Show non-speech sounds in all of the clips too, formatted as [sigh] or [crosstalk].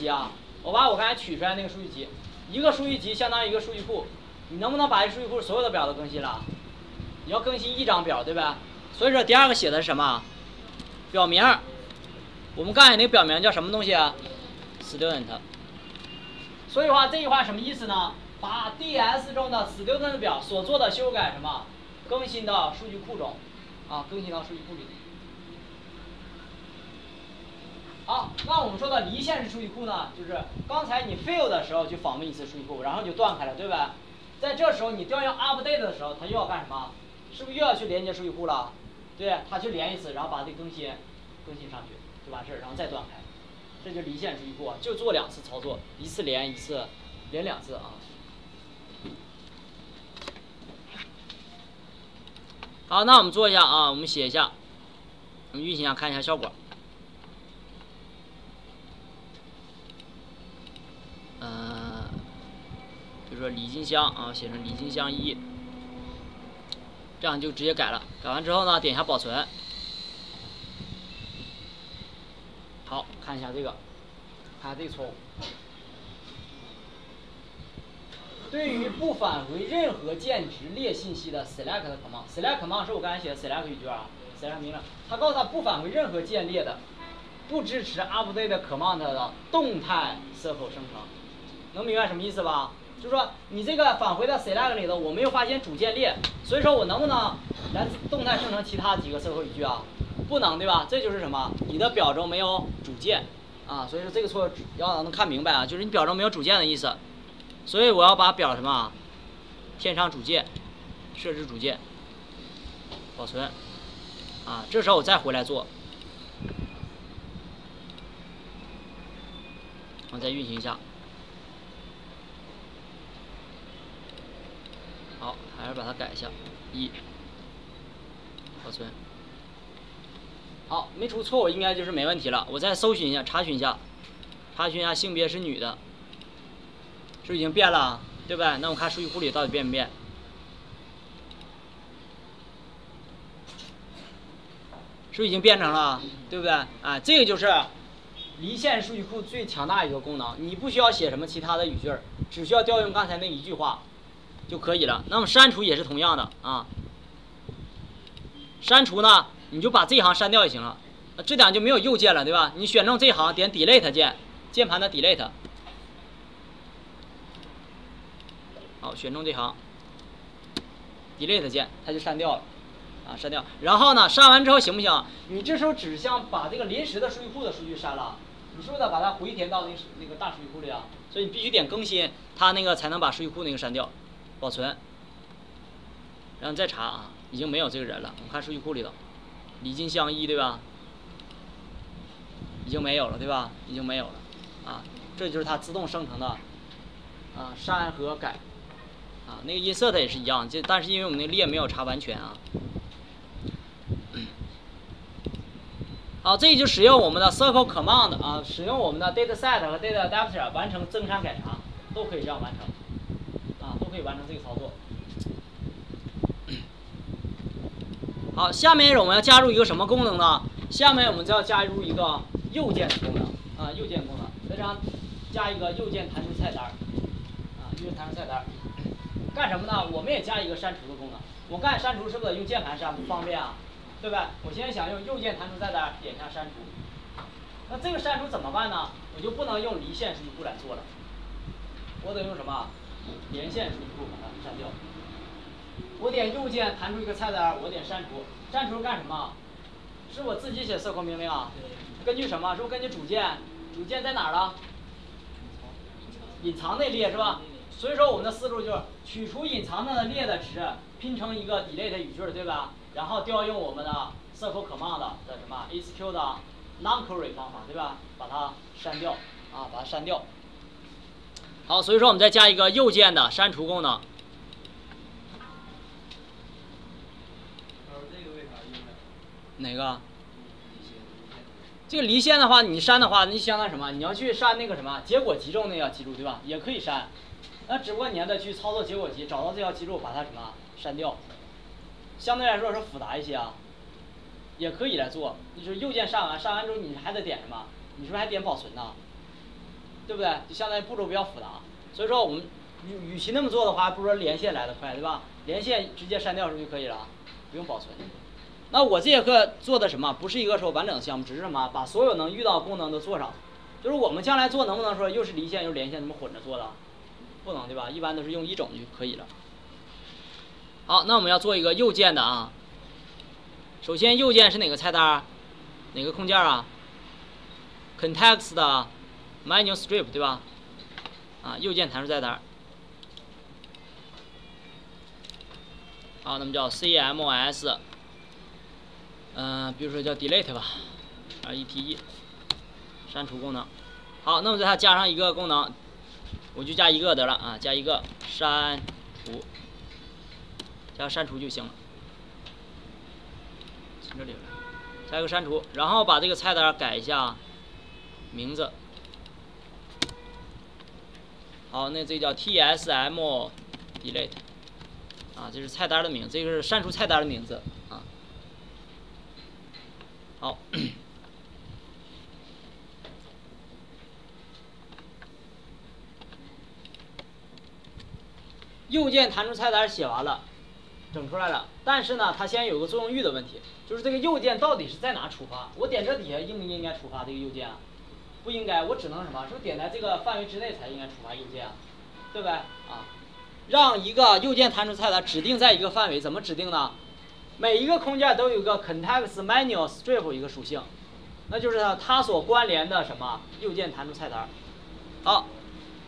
集啊，我把我刚才取出来那个数据集，一个数据集相当于一个数据库，你能不能把这数据库所有的表都更新了？你要更新一张表，对吧？所以说第二个写的是什么？表名。我们刚才那个表名叫什么东西啊？student。所以话这句话什么意思呢？把 DS 中的 student 表所做的修改什么，更新到数据库中，啊，更新到数据库里。好，那我们说的离线式数据库呢，就是刚才你 fail 的时候就访问一次数据库，然后就断开了，对吧？在这时候你调用 update 的时候，它又要干什么？是不是又要去连接数据库了？对，它去连一次，然后把这更新更新上去就完事，然后再断开。这就离线数据库，就做两次操作，一次连一次，连两次啊。好，那我们做一下啊，我们写一下，我们运行一下，看一下效果。嗯，比如说李金香啊，写成李金香一，这样就直接改了。改完之后呢，点一下保存。好看一下这个，看这个错误。对于不返回任何键值列信息的 select command，select command 是我刚才写的 select 语句啊，select 名了。它告诉他不返回任何键列的，不支持 update command 的动态 circle 生成。能明白什么意思吧？就是说你这个返回的 select 里头，我没有发现主键列，所以说我能不能来动态生成其他几个 SQL 语句啊？不能对吧？这就是什么？你的表中没有主键啊，所以说这个错要能看明白啊，就是你表中没有主键的意思。所以我要把表什么添上主键，设置主键，保存，啊，这时候我再回来做，我再运行一下，好，还是把它改一下，一，保存，好，没出错误，应该就是没问题了。我再搜寻一下，查询一下，查询一下性别是女的。是不已经变了，对不对？那我看数据库里到底变没变？是已经变成了，对不对？啊，这个就是离线数据库最强大一个功能。你不需要写什么其他的语句，只需要调用刚才那一句话就可以了。那么删除也是同样的啊。删除呢，你就把这行删掉就行了。这点就没有右键了，对吧？你选中这行，点 Delete 键，键盘的 Delete。好，选中这行，Delete 键，它就删掉了，啊，删掉。然后呢，删完之后行不行？你这时候只想把这个临时的数据库的数据删了，你是不是得把它回填到那个那个大数据库里啊？所以你必须点更新，它那个才能把数据库那个删掉，保存。然后再查啊，已经没有这个人了。我们看数据库里头，李金香一对吧？已经没有了对吧？已经没有了，啊，这就是它自动生成的，啊，删和改。啊，那个 insert 也是一样，就但是因为我们那列没有查完全啊。好，这就使用我们的 circle command 啊，使用我们的 dataset 和 data adapter 完成增删改查，都可以这样完成，可以完成这个操作。[coughs] 好，下面我们要加入一个什么功能呢？下面我们就要加入一个右键的功能啊，右键功能，在这加一个右键弹出菜单啊，右键弹出菜单 [coughs] 干什么呢？我们也加一个删除的功能。我干删除是不是用键盘删不方便啊？对吧？我现在想用右键弹出菜单，点一下删除。那这个删除怎么办呢？我就不能用离线数据库来做了，我得用什么？连线数据库把它删掉。我点右键弹出一个菜单，我点删除。删除干什么？是我自己写 circle 命令啊？根据什么？是不是根据主键？主键在哪儿了？隐藏那列是吧？所以说我们的思路就是取出隐藏的列的值，拼成一个 delete 语句，对吧？然后调用我们的 circle command 的什么 execute 的 non-query 方法，对吧？把它删掉，啊，把它删掉。好，所以说我们再加一个右键的删除功能。哪个？这个离线的话，你删的话，你相当于什么？你要去删那个什么结果集中那个记录，对吧？也可以删。那只不过你要再去操作结果集，找到这条记录，把它什么删掉，相对来说是复杂一些啊。也可以来做，就是右键删完，删完之后你还得点什么？你是不是还点保存呢？对不对？就相当于步骤比较复杂。所以说我们与与其那么做的话，不如说连线来的快，对吧？连线直接删掉出就可以了，不用保存。那我这节课做的什么？不是一个说完整的项目，只是什么？把所有能遇到功能都做上。就是我们将来做能不能说又是离线又是连线，怎么混着做的？不能对吧？一般都是用一种就可以了。好，那我们要做一个右键的啊。首先右键是哪个菜单？哪个控件啊？Context 的 Menu Strip 对吧？啊，右键弹出菜单。好，那么叫 CMS。嗯，比如说叫 Delete 吧，R E T E，删除功能。好，那么在它加上一个功能，我就加一个得了啊，加一个删除，加删除就行了。从这里加一个删除，然后把这个菜单改一下名字。好，那这叫 T S M Delete，啊，这是菜单的名字，这个是删除菜单的名字。啊好，右键弹出菜单写完了，整出来了。但是呢，它现在有个作用域的问题，就是这个右键到底是在哪触发？我点这底下应不应该触发这个右键啊？不应该，我只能什么？是不是点在这个范围之内才应该触发右键啊？对不对？啊，让一个右键弹出菜单指定在一个范围，怎么指定呢？每一个空件都有个 context menu strip 一个属性。那就是它所关联的什么右键弹出菜单。好，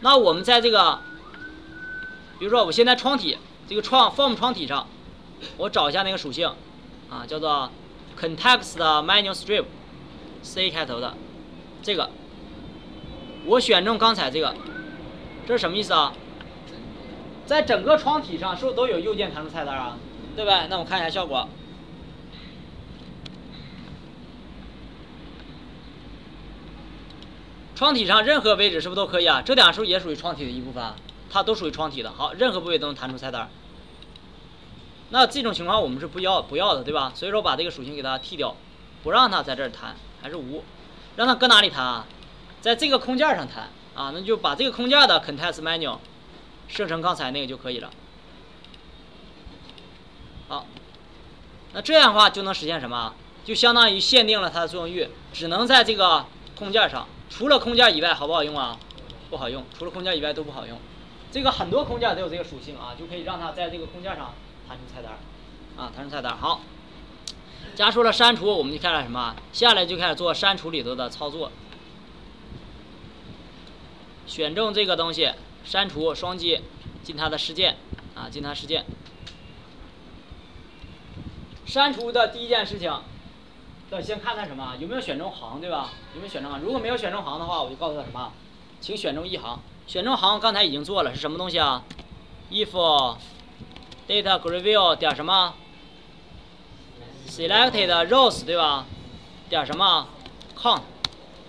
那我们在这个，比如说我现在窗体这个窗 form 窗体上，我找一下那个属性，啊，叫做 context menu strip，C 开头的这个，我选中刚才这个，这是什么意思啊？在整个窗体上是不是都有右键弹出菜单啊？对不对？那我看一下效果。窗体上任何位置是不是都可以啊？这两处也属于窗体的一部分，它都属于窗体的。好，任何部位都能弹出菜单。那这种情况我们是不要不要的，对吧？所以说把这个属性给它剔掉，不让它在这儿弹，还是无，让它搁哪里弹啊？在这个空件上弹啊，那就把这个空件的 context menu 设成刚才那个就可以了。好，那这样的话就能实现什么？就相当于限定了它的作用域，只能在这个空件上。除了空件以外，好不好用啊？不好用。除了空件以外都不好用。这个很多空件都有这个属性啊，就可以让它在这个空件上弹出菜单啊，弹出菜单。好，加出了删除，我们就开始什么？下来就开始做删除里头的操作。选中这个东西，删除，双击进它的事件啊，进它事件。删除的第一件事情。要先看看什么有没有选中行，对吧？有没有选中行？如果没有选中行的话，我就告诉他什么，请选中一行。选中行刚才已经做了，是什么东西啊？if data reveal 点什么？selected rows 对吧？点什么？count。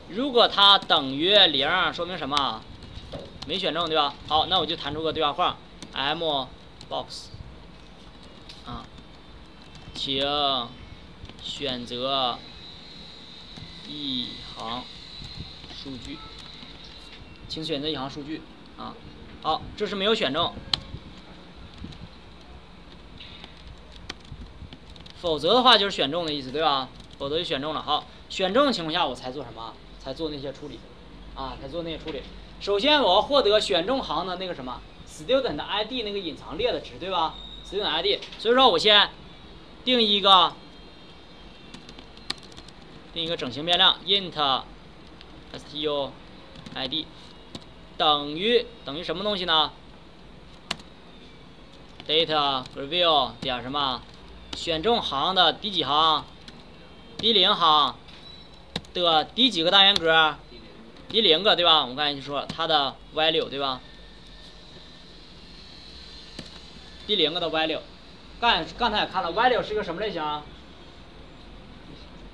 如果它等于零，说明什么？没选中对吧？好，那我就弹出个对话框，m box 啊，请。选择一行数据，请选择一行数据啊。好，这是没有选中，否则的话就是选中的意思，对吧？否则就选中了。好，选中的情况下我才做什么？才做那些处理啊，才做那些处理。首先我要获得选中行的那个什么 student ID 那个隐藏列的值，对吧？student ID，所以说我先定一个。定一个整形变量 int stuid 等于等于什么东西呢？data reveal 点什么？选中行的第几行？第零行的第几个单元格？第零个对吧？我们刚才就说了它的 value 对吧？第零个的 value，刚刚才也看了，value 是个什么类型？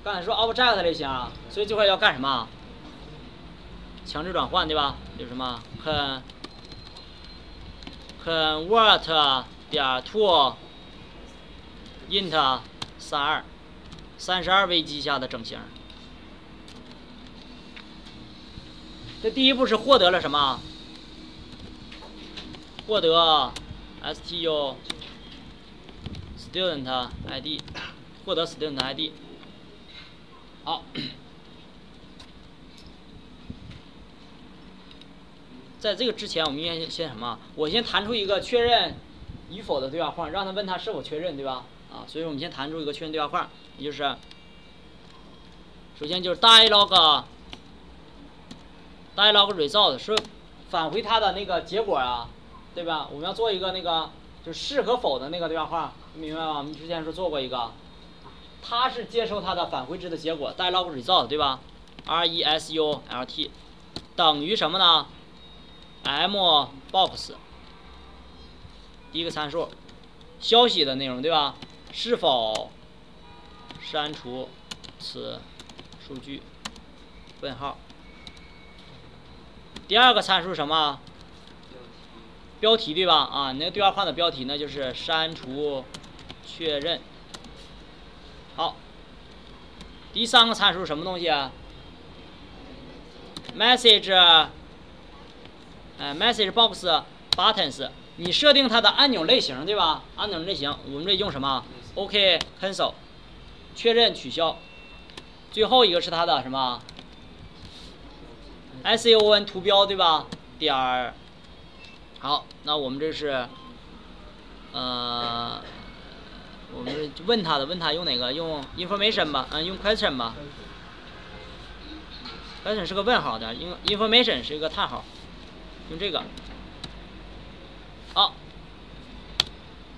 刚才说 object 类型，所以这块要干什么？强制转换，对吧？有什么 con convert 点 to int 三二三十二位机下的整形。这第一步是获得了什么？获得 stu student id，获得 student id。好，在这个之前，我们应该先什么？我先弹出一个确认与否的对话框，让他问他是否确认，对吧？啊，所以我们先弹出一个确认对话框，也就是，首先就是 dialog。u e dialog result 是返回它的那个结果啊，对吧？我们要做一个那个就是是和否的那个对话框，明白吗？我们之前是做过一个。它是接收它的返回值的结果，dialog result 对吧？R E S U L T 等于什么呢？M box 第一个参数，消息的内容对吧？是否删除此数据？问号。第二个参数什么？标题对吧？啊，你那个对话框的标题呢就是删除确认。好，第三个参数什么东西啊？message，哎，message box buttons，你设定它的按钮类型对吧？按钮类型，我们这用什么？OK，cancel，确认取消。最后一个是它的什么？SAON 图标对吧？点。好，那我们这是，呃。我们问他的，问他用哪个？用 information 吧，嗯，用 question 吧。question 是个问号的，用 information 是一个叹号，用这个。好，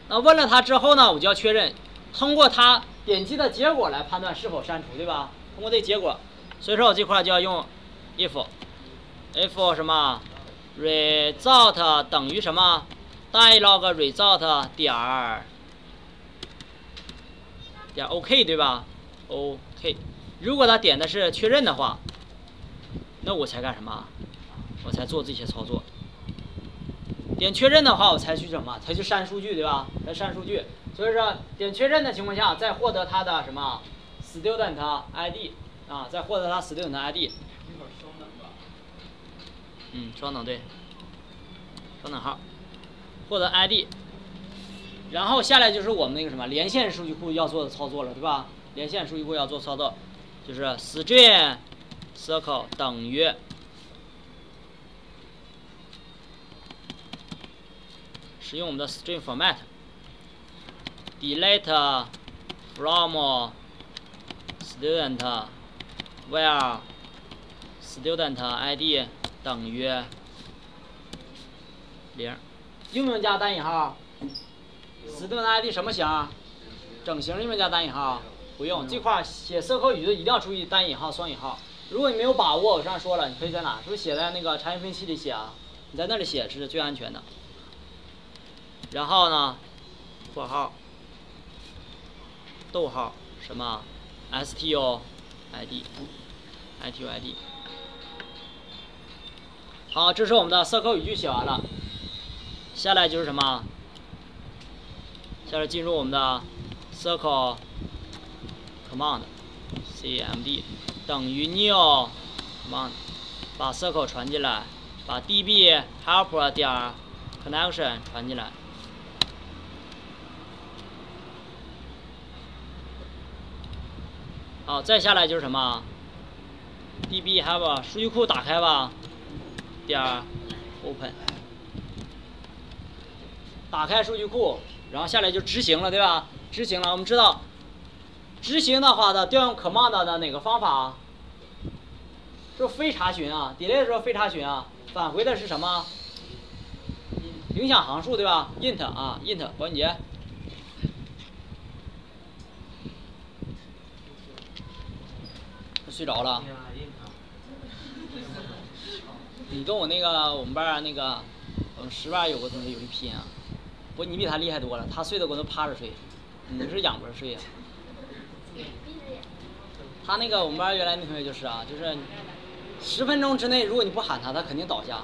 那问了他之后呢，我就要确认，通过他点击的结果来判断是否删除，对吧？通过这结果，所以说我这块就要用 if if 什么？result 等于什么？dialog result 点。点 OK 对吧？OK，如果他点的是确认的话，那我才干什么？我才做这些操作。点确认的话，我才去什么？才去删数据对吧？才删数据。所以说，点确认的情况下，再获得他的什么 student ID 啊？再获得他 student ID。嗯，双等对，双等号，获得 ID。然后下来就是我们那个什么连线数据库要做的操作了，对吧？连线数据库要做操作，就是 string circle 等于使用我们的 string format delete from student where student id 等于零，用不用加单引号？student ID 什么型？整形用不用加单引号？不用。这块写色口语就一定要注意单引号、双引号。如果你没有把握，我上说了，你可以在哪？是不是写在那个查询分析里写啊？你在那里写是最安全的。然后呢，括号，逗号，什么？stu id，itu id。好，这是我们的色口语句写完了。下来就是什么？下来进入我们的 circle command，cmd 等于 new command，把 circle 传进来，把 db helper 点 connection 传进来。好，再下来就是什么？db helper 数据库打开吧，点 open，打开数据库。然后下来就执行了，对吧？执行了，我们知道，执行的话呢调用 command 的哪个方法？是非查询啊，delay 的时候非查询啊，返回的是什么？影响行数，对吧？int 啊，int 关节。他睡着了。你跟我那个我们班那个我们十班有个同学有一拼啊。不，你比他厉害多了。他睡的我都趴着睡，你是仰着睡呀？他那个我们班原来那同学就是啊，就是十分钟之内，如果你不喊他，他肯定倒下。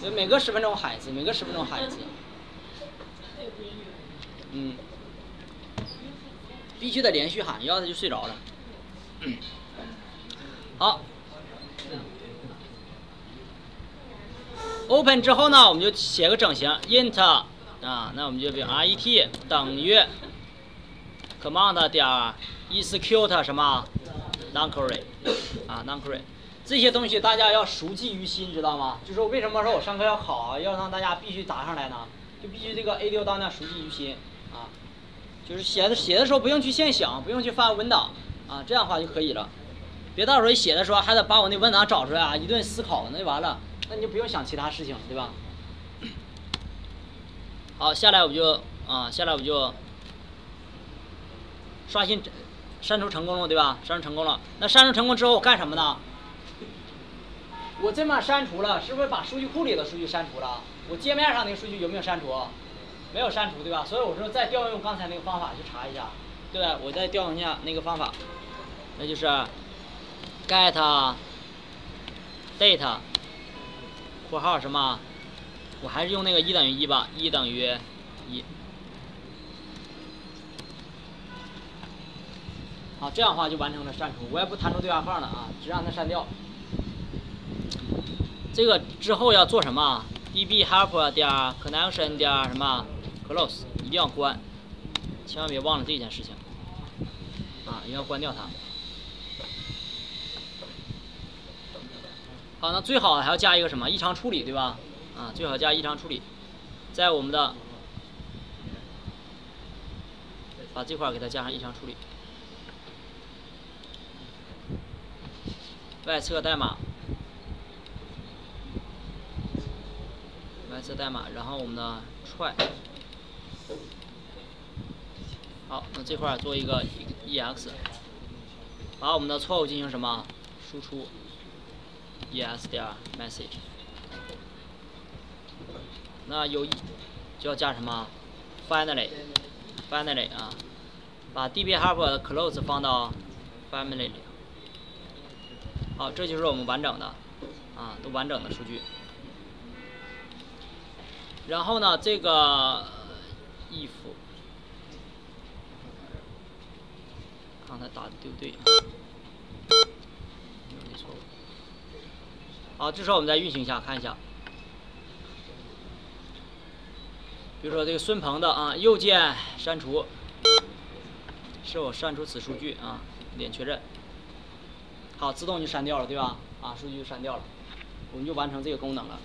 就每隔十分钟喊一次，每隔十分钟喊一次。嗯，必须得连续喊，要他就睡着了。好。Open 之后呢，我们就写个整形 int 啊，那我们就比如 ret 等于 command 点 execute 什么 nonquery 啊 nonquery 这些东西大家要熟记于心，知道吗？就是为什么说我上课要考，要让大家必须答上来呢？就必须这个 A 六当量熟记于心啊，就是写的写的时候不用去现想，不用去翻文档啊，这样的话就可以了。别到时候写的时候还得把我那文档找出来啊，一顿思考那就完了，那你就不用想其他事情，对吧？[coughs] 好，下来我就啊，下来我就刷新删除成功了，对吧？删除成功了。那删除成功之后我干什么呢？我这面删除了，是不是把数据库里的数据删除了？我界面上那个数据有没有删除？没有删除，对吧？所以我说再调用刚才那个方法去查一下，对吧？我再调用一下那个方法，那就是 get date 括号什么？我还是用那个一等于一吧，一等于一。好，这样的话就完成了删除，我也不弹出对话框了啊，只让它删掉。这个之后要做什么？db help 点 connection 点什么 close 一定要关，千万别忘了这件事情啊，一定要关掉它。好，那最好还要加一个什么？异常处理，对吧？啊，最好加异常处理，在我们的把这块给它加上异常处理，外侧代码，外侧代码，然后我们的 try，好，那这块做一个 ex，把我们的错误进行什么？输出。，es 点 message。那有就要加什么？Finally，Finally 啊，把 db-help close 放到 family 里。好，这就是我们完整的啊，都完整的数据。然后呢，这个 if 刚才打的对不对错。好，这时候我们再运行一下，看一下。比如说这个孙鹏的啊，右键删除，是否删除此数据啊？点确认，好，自动就删掉了，对吧？啊，数据就删掉了，我们就完成这个功能了。